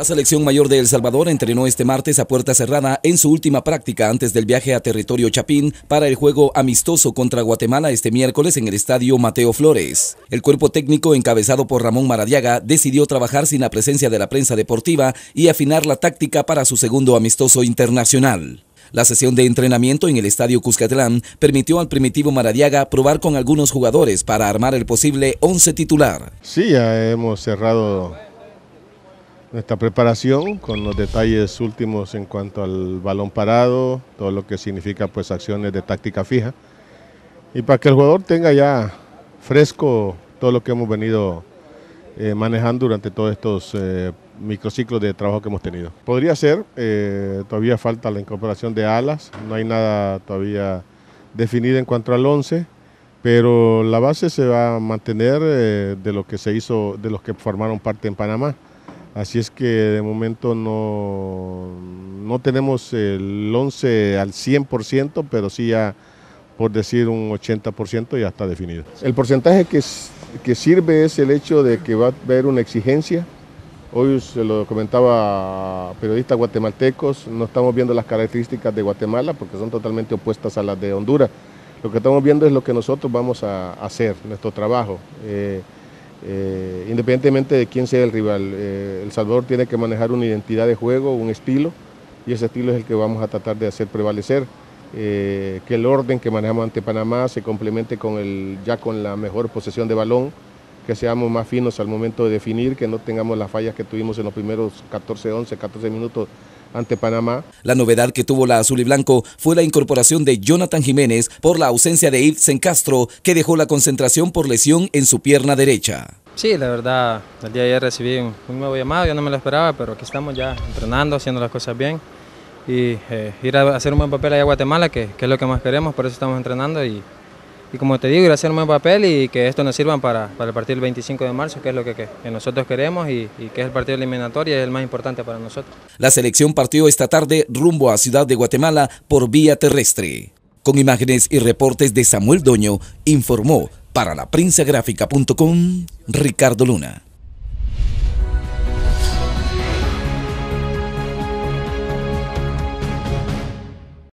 La selección mayor de El Salvador entrenó este martes a puerta cerrada en su última práctica antes del viaje a territorio Chapín para el juego amistoso contra Guatemala este miércoles en el estadio Mateo Flores. El cuerpo técnico encabezado por Ramón Maradiaga decidió trabajar sin la presencia de la prensa deportiva y afinar la táctica para su segundo amistoso internacional. La sesión de entrenamiento en el estadio Cuscatlán permitió al primitivo Maradiaga probar con algunos jugadores para armar el posible 11 titular. Sí, ya hemos cerrado nuestra preparación con los detalles últimos en cuanto al balón parado, todo lo que significa pues acciones de táctica fija y para que el jugador tenga ya fresco todo lo que hemos venido eh, manejando durante todos estos eh, microciclos de trabajo que hemos tenido. Podría ser, eh, todavía falta la incorporación de alas, no hay nada todavía definido en cuanto al 11, pero la base se va a mantener de lo que se hizo, de los que formaron parte en Panamá. Así es que de momento no, no tenemos el 11 al 100%, pero sí ya por decir un 80% ya está definido. El porcentaje que, que sirve es el hecho de que va a haber una exigencia. Hoy se lo comentaba a periodistas guatemaltecos, no estamos viendo las características de Guatemala porque son totalmente opuestas a las de Honduras. Lo que estamos viendo es lo que nosotros vamos a hacer, nuestro trabajo. Eh, eh, independientemente de quién sea el rival. Eh, el Salvador tiene que manejar una identidad de juego, un estilo, y ese estilo es el que vamos a tratar de hacer prevalecer. Eh, que el orden que manejamos ante Panamá se complemente con el, ya con la mejor posesión de balón, que seamos más finos al momento de definir, que no tengamos las fallas que tuvimos en los primeros 14, 11, 14 minutos ante Panamá. La novedad que tuvo la azul y blanco fue la incorporación de Jonathan Jiménez por la ausencia de Ibsen Castro, que dejó la concentración por lesión en su pierna derecha. Sí, la verdad, el día de ayer recibí un, nuevo llamado, yo no me lo esperaba, pero aquí estamos ya entrenando, haciendo las cosas bien y eh, ir a hacer un buen papel allá a Guatemala, que, que, es lo que más queremos, por eso estamos entrenando y y como te digo, ir a hacer un buen papel y que esto nos sirva para, el partido del 25 de marzo, que es lo que, nosotros queremos y, que es el partido eliminatorio y es el más importante para nosotros. La selección partió esta tarde rumbo a Ciudad de Guatemala por vía terrestre. Con imágenes y reportes de Samuel Doño, informó para la Ricardo Luna.